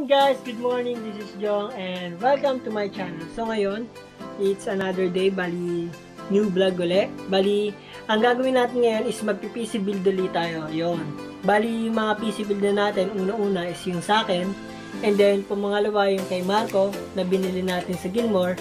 Ayun guys, good morning. This is Jong and welcome to my channel. So ngayon, it's another day. Bali, new vlog ulit. Bali, ang gagawin natin ngayon is magpi-PC build ulit tayo. Yun. Bali, yung mga PC build na natin, una-una is yung sa akin. And then, pumangalawa yung kay Marco na binili natin sa Gilmore.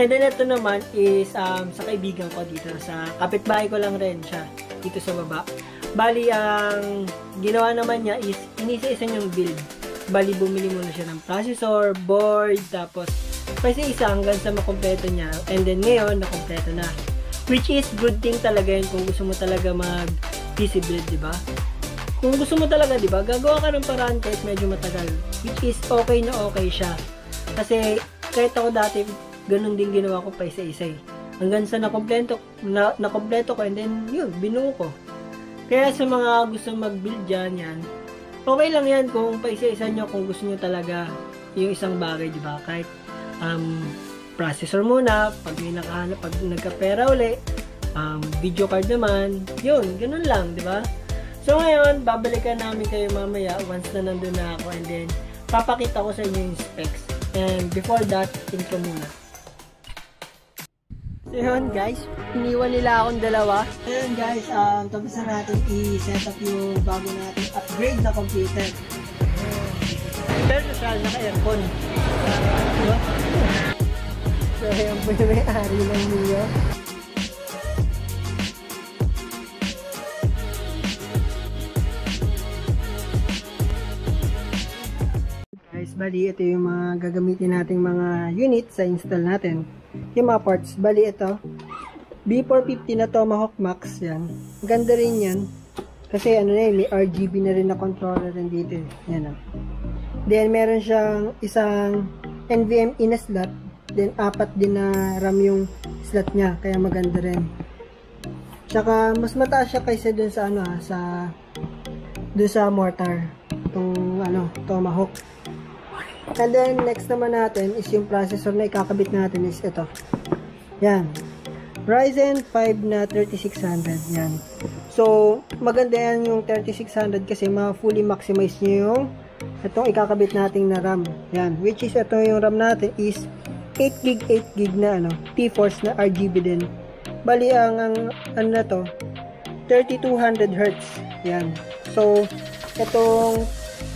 And then, ito naman is um, sa kaibigan ko dito. Sa kapitbahay ko lang rin siya. Dito sa baba. Bali, ang ginawa naman niya is inisa-isa niyang build Bali, bumili muna siya ng processor, board, tapos kasi isa hanggang sa makompleto niya. And then ngayon, nakompleto na. Which is good thing talaga yun kung gusto mo talaga mag PC build, di ba? Kung gusto mo talaga, di ba, gagawa ka ng paraan kahit medyo matagal. Which is okay na okay siya. Kasi kahit ako dati, ganun din ginawa ko pa isa-isa eh. Hanggang sa nakompleto, na, nakompleto ko and then yun, binuo ko. Kaya sa mga gusto mag-build dyan, yan, okay lang yan kung paisa-isa nyo kung gusto nyo talaga yung isang bagay, di ba? Kahit um, processor muna, pag may nakahanap, pag nagkapera uli, um, video card naman, yun, ganun lang, di ba? So ngayon, babalikan namin kayo mamaya once na nandun na ako and then papakita ko sa inyo yung specs. And before that, intro muna. So yun guys, iniwan nila akong dalawa. So yun guys, um, tapos na natin i-set up yung bago natin upgrade na computer. Pero nasal, naka-aircon. Diba? So yun po yung may-ari ng Mio. Bali ito yung mga gagamitin nating mga unit sa install natin yung mga parts. Bali ito, B450 na Tomahawk Max yan. Ganda rin yan. Kasi ano na may RGB na rin na controller rin dito. Eh. Yan o. Ah. Then meron siyang isang NVMe na slot. Then apat din na RAM yung slot niya. Kaya maganda rin. Tsaka mas mataas siya kaysa dun sa ano ha, ah, sa dun sa mortar. Itong ano, Tomahawk. And then, next naman natin is yung processor na ikakabit natin is ito. Yan. Ryzen 5 na 3600. Yan. So, maganda yan yung 3600 kasi ma-fully maximize nyo yung itong ikakabit nating na RAM. Yan. Which is ito yung RAM natin is 8 gig 8 gig na ano, T-Force na RGB din. Bali ang, ang ano na to 3200 Hz. Yan. So, itong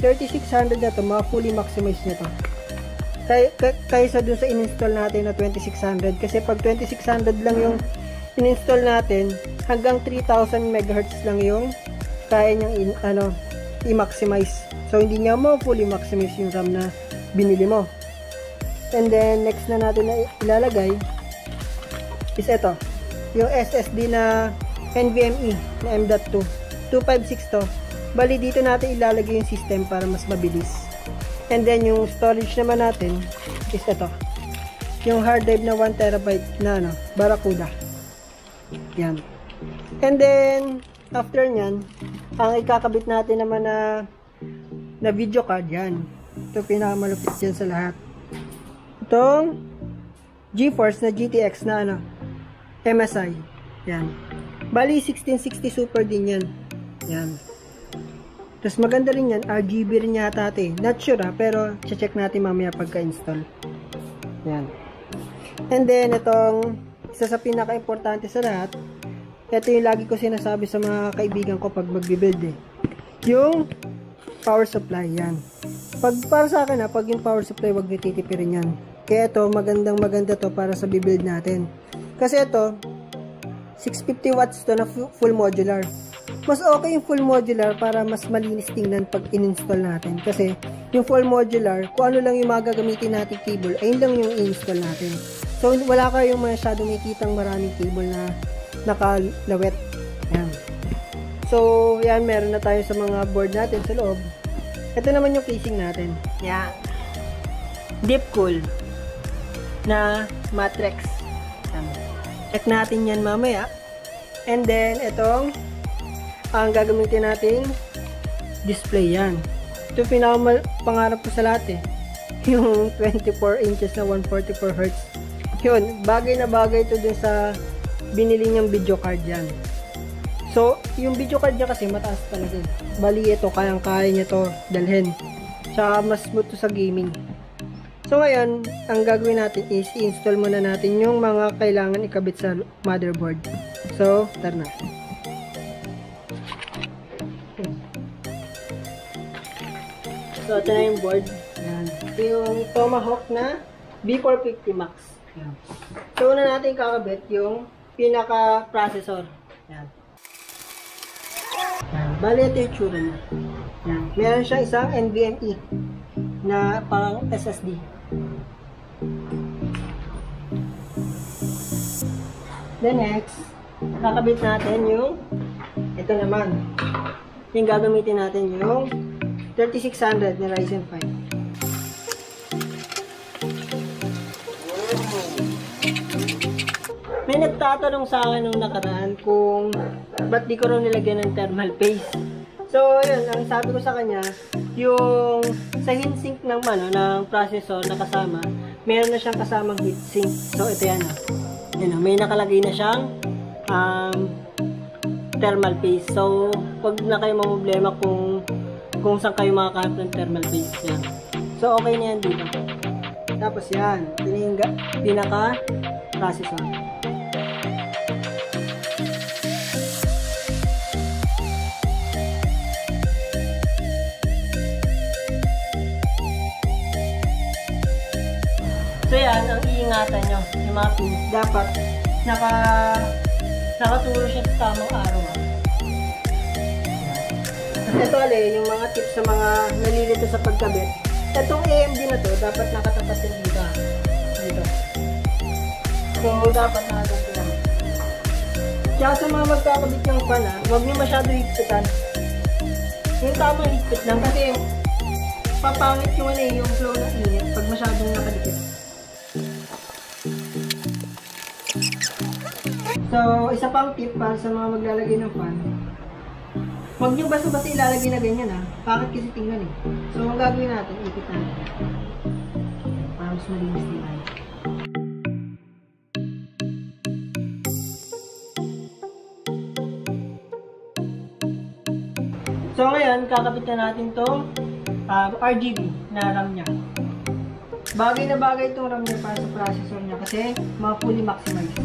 3600 na to, ma-fully maximize nyo kaysa dun sa in-install natin na 2600. Kasi pag 2600 lang yung in-install natin, hanggang 3000 MHz lang yung kaya niyang ano, i-maximize. So, hindi niya mo fully maximize yung RAM na binili mo. And then, next na natin na ilalagay is ito. Yung SSD na NVMe na M.2. 256 to. Bali, dito natin ilalagay yung system para mas mabilis. And then, yung storage naman natin is ito. Yung hard drive na 1TB na ano, Barracuda. Yan. And then, after nyan, ang ikakabit natin naman na na video card, yan. Ito pinakamalupit dyan sa lahat. Itong GeForce na GTX na ano, MSI. Yan. Bali, 1660 Super din yan. Yan. Tapos maganda rin yan, RGB rin yata ito eh. Not sure ha, pero check natin mamaya pagka-install. Yan. And then, itong isa sa pinaka-importante sa lahat, ito yung lagi ko sinasabi sa mga kaibigan ko pag magbibuild eh. Yung power supply, yan. Pag, para sa akin ha, pag yung power supply, wag nititipirin yan. Kaya ito, magandang maganda to para sa bibuild natin. Kasi ito, 650 watts to na full modular mas okay yung full modular para mas malinis tingnan pag in-install natin. Kasi yung full modular, kung ano lang yung magagamitin natin cable, ayun lang yung in-install natin. So, wala kayong masyadong makikitang maraming cable na nakalawet. Yan. So, yan, meron na tayo sa mga board natin sa loob. Ito naman yung casing natin. Yan. Deep cool na Matrix. Check natin yan mamaya. And then, itong ang gagamitin nating display yan. Ito pinakapangarap ko sa lahat eh. Yung 24 inches na 144 Hz. Yun, bagay na bagay ito dun sa binili niyang video card yan. So, yung video card niya kasi mataas talaga. Bali ito, kayang-kaya niya to dalhin. Tsaka mas smooth to sa gaming. So ngayon, ang gagawin natin is i-install muna natin yung mga kailangan ikabit sa motherboard. So, tara na. So, ito na yung board. Yan. Ito yung Tomahawk na B450 Max. Yan. So, una natin kakabit yung pinaka-processor. Yan. Yan. Bali, ito yung tsura niya. Yan. Meron siyang isang NVMe na pang SSD. Then next, kakabit natin yung ito naman. Yung gagamitin natin yung 3600 na Ryzen 5. May nagtatanong sa akin nung nakaraan kung ba't di ko raw nilagyan ng thermal paste. So, yun, ang sabi ko sa kanya, yung sa heatsink ng, ano, ng processor na kasama, meron na siyang kasamang heatsink. So, ito yan. Oh. Yan, oh, may nakalagay na siyang um, thermal paste. So, wag na kayo problema kung kung saan kayo makakahanap ng thermal paste. Yan. So, okay na yan dito. Tapos yan, tininga, pinaka processor. So yan, ang iingatan nyo, yung mga pins, dapat naka, nakaturo siya sa tamang araw. Ito ali, yung mga tips sa mga nalilito sa pagkabit. Itong AMD na to, dapat nakatapat din dito. ah. Dito. So, dapat nakaganto lang. Kaya sa mga magkakabit ng fan, ah, huwag nyo masyado higpitan. Yung tamang higpit lang kasi papangit yung ano eh, yung flow ng init pag masyadong nakadikit. So, isa pang tip para sa mga maglalagay ng fan. Huwag nyo basta-basta ilalagay na ganyan ha. Bakit kasi tingnan eh. So, ang gagawin natin, ikot natin. Para mas malinis tingnan. So, ngayon, kakabit na natin itong uh, RGB na RAM niya. Bagay na bagay itong RAM niya para sa processor niya kasi mga fully maximized.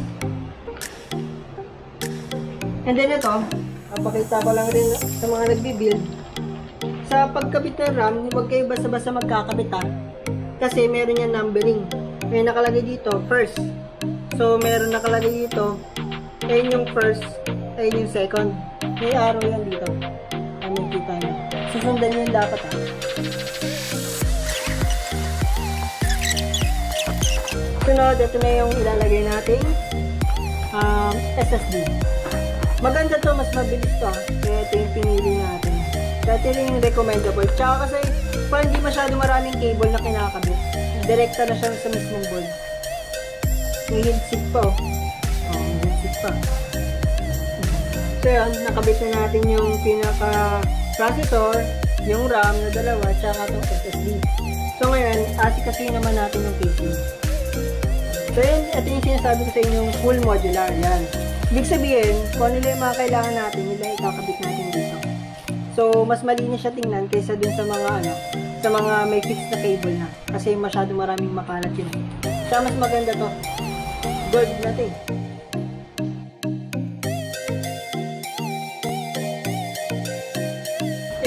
And then ito, papakita ko lang rin sa mga nagbi-build. Sa pagkabit ng RAM, huwag kayo basta-basta magkakabit ha. Kasi meron yan numbering. May nakalagay dito, first. So, meron nakalagay dito, ayun yung first, ayun yung second. May arrow yan dito. Ano kita nyo. Susundan nyo yung dapat ha. Sunod, ito na yung ilalagay nating um, SSD. Maganda to, mas mabilis to. Kaya ito yung pinili natin. Kaya ito yung recommendable. Tsaka kasi, pa hindi masyado maraming cable na kinakabit. Direkta na siya sa mismong board. May heatsink pa oh. Oh, may heatsink pa. So yun, nakabit na natin yung pinaka processor, yung RAM na dalawa, tsaka itong SSD. So ngayon, asikasuhin naman natin yung casing. So yun, ito yung sinasabi ko sa inyo full modular. Yan. Ibig sabihin, kung ano yung mga kailangan natin, yun lang ikakabit natin dito. So, mas malinis siya tingnan kaysa dun sa mga ano, sa mga may fixed na cable na. Kasi masyado maraming makalat yun. Kaya mas maganda to. Gold na to eh.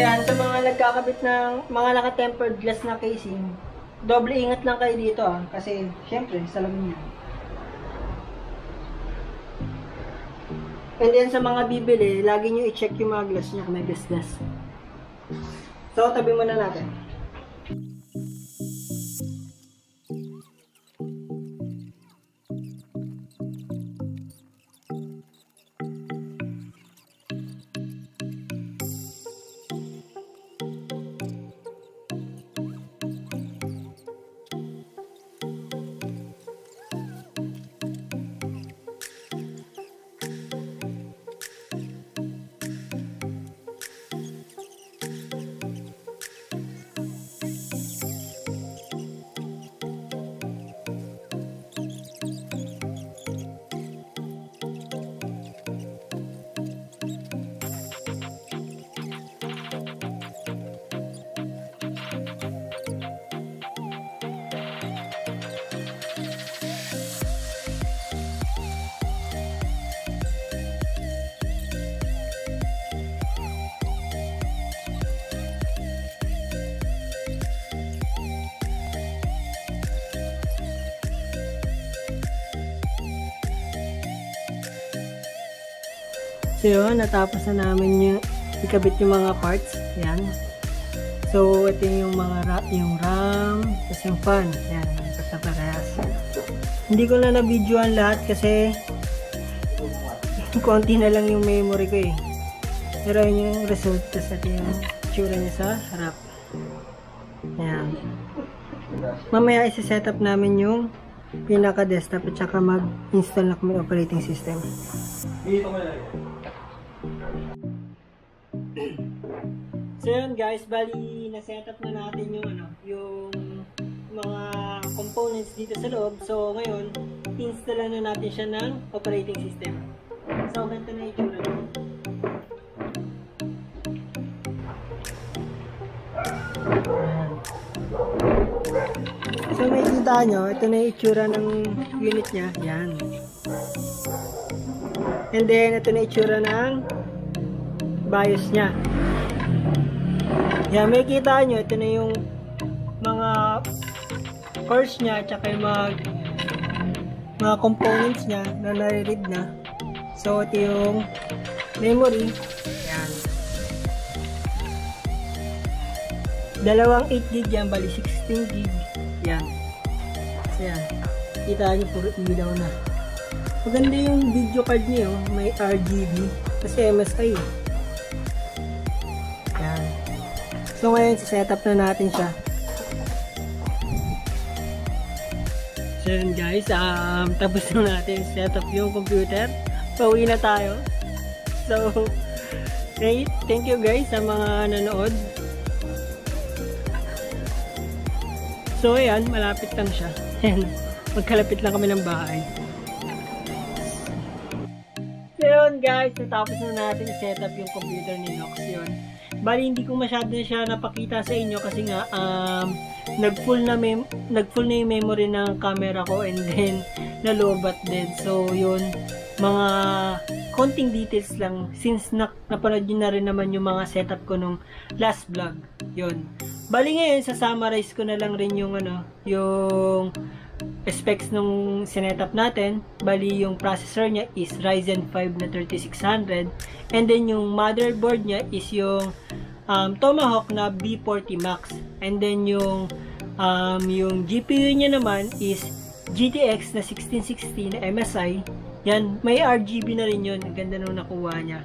Yan, sa mga nagkakabit ng mga naka-tempered glass na casing, doble ingat lang kayo dito ah. Kasi, syempre, salamin yan. And then sa mga bibili, lagi nyo i-check yung mga glass nyo kung may glass-glass. So, tabi muna natin. So yun, natapos na namin yung ikabit yung mga parts. Yan. So, ito yung mga ra yung RAM, tapos yung fan. Yan, ito na parehas. Hindi ko na na-videoan lahat kasi konti na lang yung memory ko eh. Pero yun yung result, tapos ito yung tsura niya sa harap. Yan. Mamaya isa-set up namin yung pinaka-desktop at saka mag-install na kami operating system. Dito ko na So yun guys, bali na-set up na natin yung ano, yung mga components dito sa loob. So ngayon, install na natin siya ng operating system. So ganito na itsura niya. So may kita nyo, ito na itsura ng unit niya. Yan. And then, ito na itsura ng BIOS niya. Yan, may kita nyo, ito na yung mga cores niya, tsaka yung mga, mga components niya na nare-read na. So, ito yung memory. Yan. Dalawang 8 gig yan, bali 16 gig. Yan. So, yan. Kita nyo, puro ilaw na. Maganda yung video card niyo, may RGB. Kasi MSI. Yan. So ngayon, setup na natin siya. So yun guys, um, tapos na natin setup yung computer. Pauwi na tayo. So, okay, thank you guys sa mga nanood. So ayan, malapit lang siya. Magkalapit lang kami ng bahay. So yun guys, natapos na natin setup yung computer ni Nox yun. Bali, hindi ko masyado na siya napakita sa inyo kasi nga, um, nag-full na, mem nag-full na yung memory ng camera ko and then, nalobat din. So, yun, mga konting details lang since na napanood nyo na rin naman yung mga setup ko nung last vlog. Yun. Bali ngayon, sa summarize ko na lang rin yung ano, yung specs nung sinetup natin. Bali, yung processor niya is Ryzen 5 na 3600. And then, yung motherboard niya is yung um, Tomahawk na B40 Max. And then, yung um, yung GPU niya naman is GTX na 1660 na MSI. Yan, may RGB na rin yun. Ang ganda nung nakuha niya.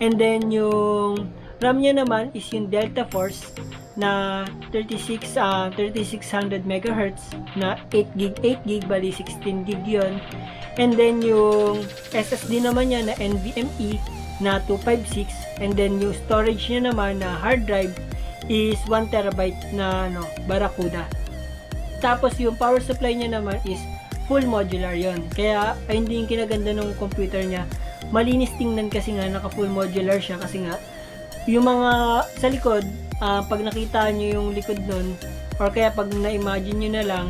And then, yung RAM niya naman is yung Delta Force na 36 uh, 3600 MHz na 8 gig 8 gig bali 16 gig yon and then yung SSD naman niya na NVMe na 256 and then yung storage niya naman na hard drive is 1 terabyte na ano Barracuda. Tapos yung power supply niya naman is full modular yon kaya ay hindi yung kinaganda ng computer niya. Malinis tingnan kasi nga naka full modular siya kasi nga yung mga sa likod uh, pag nakita nyo yung likod nun, or kaya pag na-imagine nyo na lang,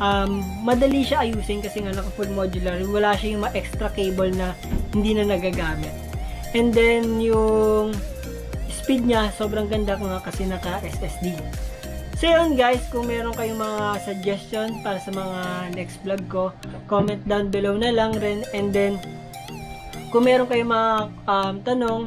um, madali siya ayusin kasi nga naka full modular, wala siya yung extra cable na hindi na nagagamit. And then, yung speed niya, sobrang ganda ko nga kasi naka SSD. So yun guys, kung meron kayong mga suggestion para sa mga next vlog ko, comment down below na lang rin. And then, kung meron kayong mga um, tanong,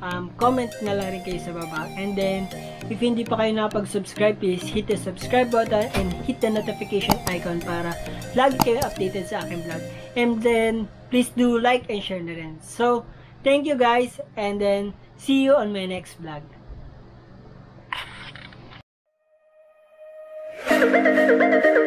um, comment na lang rin kayo sa baba. And then, if hindi pa kayo nakapag-subscribe, please hit the subscribe button and hit the notification icon para lagi kayo updated sa aking vlog. And then, please do like and share na rin. So, thank you guys and then see you on my next vlog. Thank you.